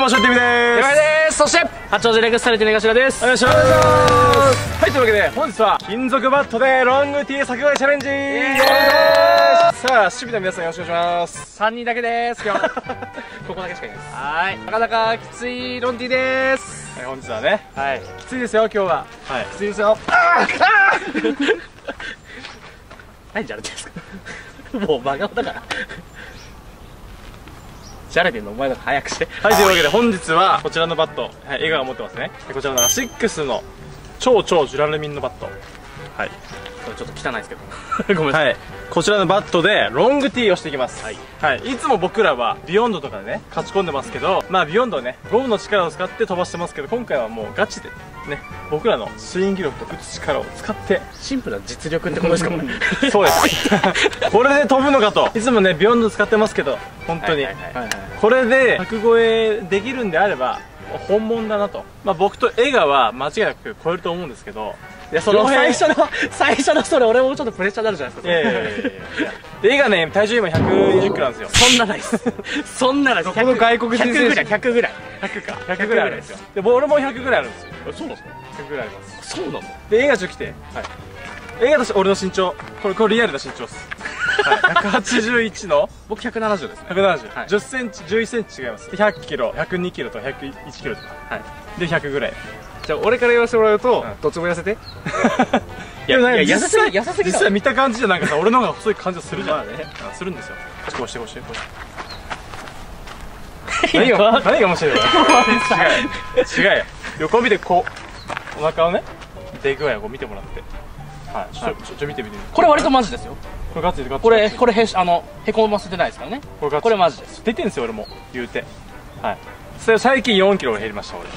場所ってみで了解です。そして八王子レクスタルティネガシラです。すお願いします。はいというわけで本日は金属バットでロングティー作画チャレンジ。さあ守備の皆さんよろしくお願いします。3人だけです今日。ここだけしかいないです。はい。なかなかきついロンティです。はい本日はね。はい。きついですよ今日は。はい。きついですよ。何じゃれてんですか。もう真顔だからじゃれてんのお前だから早くして。はいというわけで本日はこちらのバット、はい、笑顔を持ってますね。こちらのアシックスの超超ジュラルミンのバット。はい。ちょっと汚いですけど。ごめんなさい、はい、こちらのバットでロングティーをしていきます、はい。はい、いつも僕らはビヨンドとかでね勝ち込んでますけどまあビヨンドはねゴムの力を使って飛ばしてますけど今回はもうガチでね僕らのスイング力と打つ力を使ってシンプルな実力ってことですか そうです。これで飛ぶのかと。いつもねビヨンド使ってますけど本当に、はいはいはいはいこれで100超えできるんであれば本物だなと、まあ、僕と江川は間違いなく超えると思うんですけどいやその両最平初の最初のそれ俺もちょっとプレッシャーになるじゃないですかいやいやいやいや。で江がね体重今120キロなんですよ。そんなないっす。そんなないっす。どこの外国人選手。100ぐらい100ぐらい。100か。100ぐらいあるんですよ。でボールも100ぐらいあるんですよ。そうなんですか？100ぐらいあります。そうなので映画ちょっと来て。はい。映画として俺の身長。これこれリアルな身長です、はい、181の？僕170ですね。170、はい。10センチ11センチ違います。で100キロ。102キロと101キロとか。はい。で100ぐらいじゃあ俺から言わせてもらうと、うん。どっちも痩せて？いやいや実痩せすぎ際痩せすぎだ実際見た感じじゃなんかさ俺の方が細い感じがするじゃん、まあね。あするんですよ。こうしてこうしてこうして。何が？何が？面白いの？違うよ。違うよ。横見てこうお腹をね出具合をこう見てもらって。はい。ちょちょちょ見て見て。これ割とマジですよ。これガッツリガッツリこれこれへしあのへこませてないですからね。これガッツリこれマジです。出てんですよ俺も。言うて。はい。それ最近4キロ減りました俺。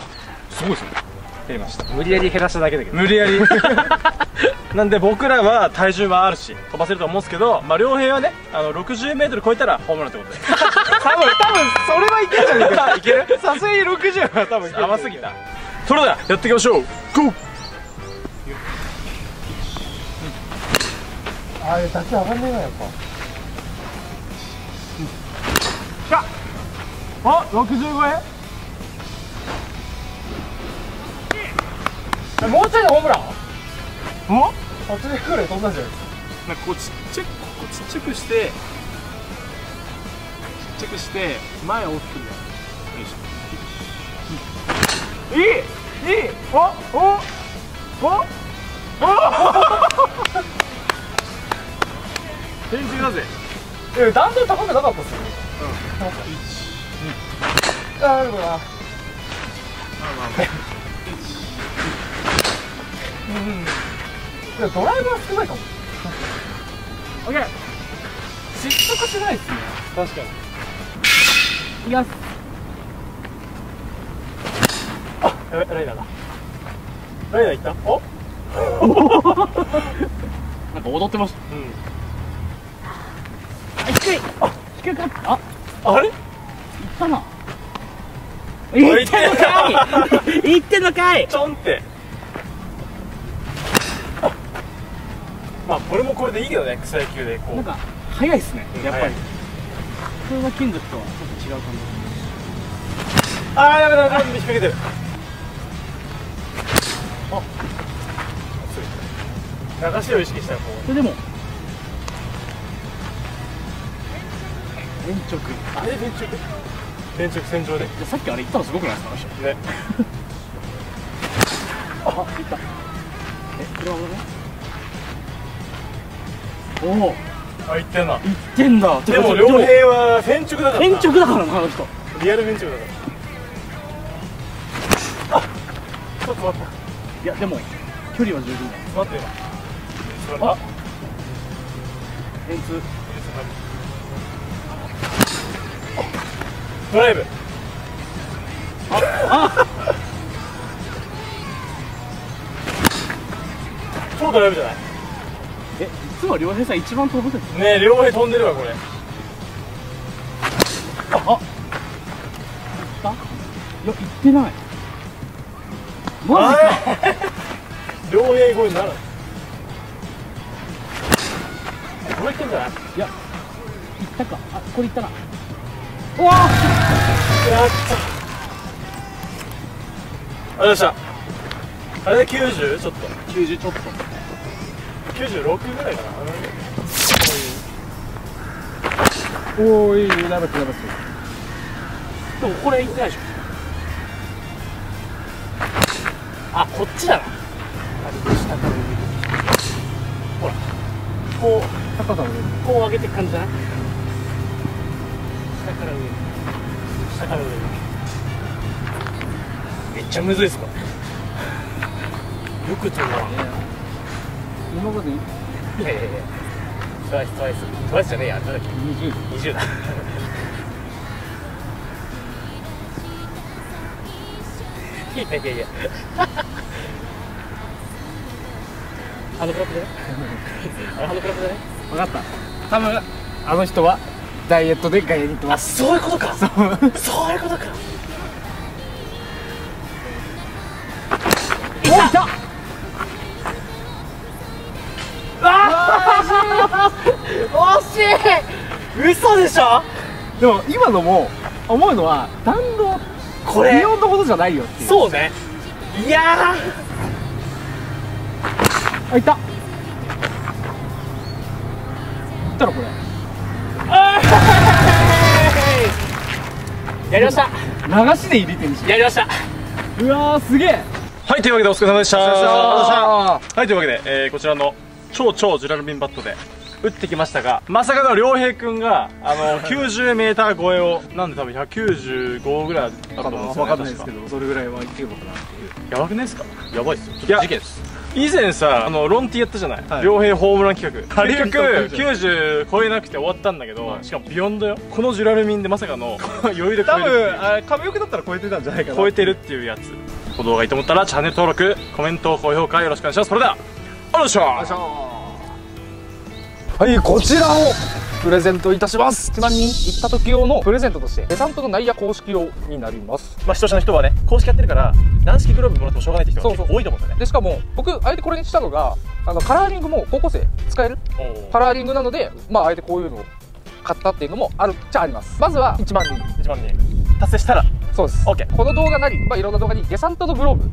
すごいですね減りました。無理やり減らしただけだけど。無理やり。なんで僕らは体重はあるし飛ばせると思うんですけどまあ良平はねあの 60m 超えたらホームランってことで。多分多分それはいけるじゃねえか。いける？さすがに60は多分甘すぎた。それではやっていきましょう。ゴー。あれ打球上がんねえなやっぱ。あ60超もうちょいでホームラン？お80くらい飛んだんじゃないですか。なんかこうちっちゃくこうちっちゃくしてちっちゃくして前を大きくねよいしょ。いいいい。おおおお。天中だぜ？え弾道高くなかったっすよ。うん。1 2ああるかな。まあまあまあうん。でもドライバー少ないかも。オッケー。失速してないっすね。確かに。いきますあやべライダーだ。ライダーいった？お？なんか踊ってました。うん。あ低い。あ低かった。あ。あれ？いったな。行ってんのかい。行ってんのかい。ちょんってこれでいいけどね草野球でこう。なんか速いっすねやっぱり。うん普通の金属とはちょっと違う感じ。ああやべやべやべ引っ掛けてるあ流しを意識したらこそれでも延直うあれ連直連直線上で。でさっきあれ言ったのすごくないですか？あの人。ね。あ行った。えこれは俺おお。あ言ってんな。行ってんだ。でも良平は線直だからな。延直だからなあの人。リアル線直だから。あちょっと待って。いやでも距離は十分だ。待ってよ。それあ円通。ドライブ。あ。超ドライブじゃない？え実は良平さん一番飛ぶですね。え両平飛んでるわこれ。ああ行ったいや行ってない。マジか。両平超えになる。これいってんじゃない？いや行ったか。あこれ行ったな。うわやっありがとうございました。あれで90ちょっと。90ちょっと96ぐらいかなおおいいいいなべてなべてでもこれいってないでしょあこっちだな下から上にほらこう高さの上にこう上げていく感じじゃな下から上に下から上にめっちゃむずいっすかよく飛ぶな今までいやいやいや。トワイストワイストワイスじゃねえやなんだっけ？20 20だ。いやいやいや。あのクラップじゃないあのクラップじゃない分かった。多分あの人はダイエットで外野に行ってあます。そういうことか。そういうことか嘘でしょ？でも今のも思うのは弾道これ。ビヨンのことじゃないよっていう。そうね。いやあいた。いったらこれ。ー。やりました。流しで入れてるしやりました。うわーすげえ。はいというわけでお疲れ様でした。お疲れ様でした。はいというわけで、えーこちらの超超ジュラルミンバットで打ってきましたがまさかの良平君があの 90m 超えをなんで多分195ぐらいだったと思うんですよ、ね、分かんないですけ確どそれぐらいはいけるのかな。っていうやばくないですか？やばいっすよ。いや事件です。以前さあのロンティやったじゃない、はい。良平ホームラン企画。結局ッド90超えなくて終わったんだけど、はい。しかもビヨンドよ。このジュラルミンでまさかの 余裕で超多えるっていう。分あ亀岡だったら超えてたんじゃないかな超えてるっていうやつ。この動画いいと思ったらチャンネル登録コメント高評価よろしくお願いします。それではありがとうございましたはいこちらをプレゼントいたします。1万人行った時用のプレゼントとしてデサントの内野公式用になります。まあ視聴者の人はね公式やってるから軟式グローブもらってもしょうがないって人がそうそう。結構多いと思うんだよね。でしかも僕あえてこれにしたのがあのカラーリングも高校生使えるカラーリングなのでまああえてこういうのを買ったっていうのもあるっちゃあります。まずは1万人。1万人。達成したら。そうです。OK この動画なり、まあ、いろんな動画にデサントのグローブ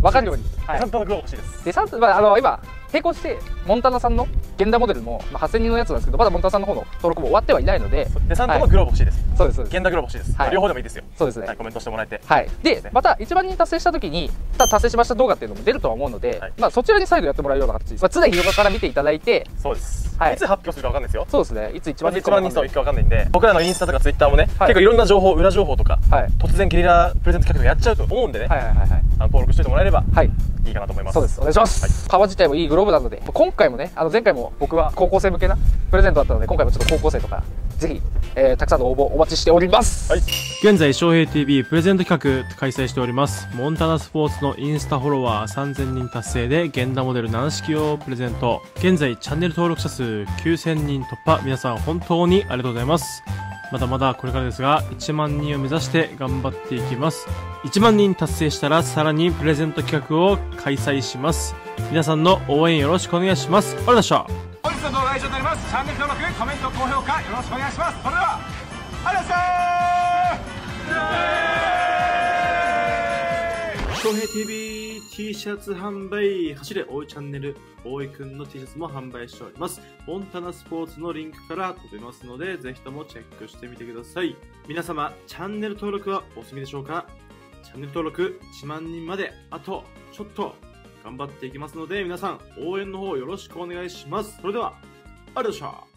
分かるように、はい。ちゃんとのグローブ欲しいです。デサント、まあ、あの今並行してモンタナさんの現代モデルも、まあ、8000人のやつなんですけどまだモンタナさんの方の登録も終わってはいないのででちゃんとのグローブ欲しいです。そうですそうです。現代グローブ欲しいです。はい。両方でもいいですよ。そうですね。はいコメントしてもらえて。はい、でまた1万人達成した時にた達成しました動画っていうのも出るとは思うので、はい。まあ、そちらに再度やってもらうような形、まあ、常日頃から見ていただいて。そうです。はい。いつ発表するか分かんないですよ。そうですね。いつ1ま万人ず1万人数い。くか分かんないんで僕らのインスタとかツイッターもねはい。結構いろんな情報裏情報とかはい。突然ゲリラプレゼント企画やっちゃうと思うんでね。はいはいはいはい。あの登録してもらえれば。はいいいかなと思いますそうですお願いします、革自体もいいグローブなので今回もねあの前回も僕は高校生向けなプレゼントだったので今回もちょっと高校生とかぜひ、えーたくさんの応募お待ちしております、はい現在、翔平 TV プレゼント企画開催しております。モンタナスポーツのインスタフォロワー3000人達成で、現代モデル軟式をプレゼント。現在、チャンネル登録者数9000人突破。皆さん本当にありがとうございます。まだまだこれからですが、1万人を目指して頑張っていきます。1万人達成したら、さらにプレゼント企画を開催します。皆さんの応援よろしくお願いします。ありがとうございました。本日の動画は以上になりますチャンネル登録コメント高評価よろしくお願いしますそれではありがとうございました翔平 TV T シャツ販売走れ大井チャンネル大井くんの T シャツも販売しております。モンタナスポーツのリンクから飛べますのでぜひともチェックしてみてください。皆様チャンネル登録はお済みでしょうか？チャンネル登録1万人まであとちょっと頑張っていきますので皆さん応援の方よろしくお願いします。それではありがとうございました。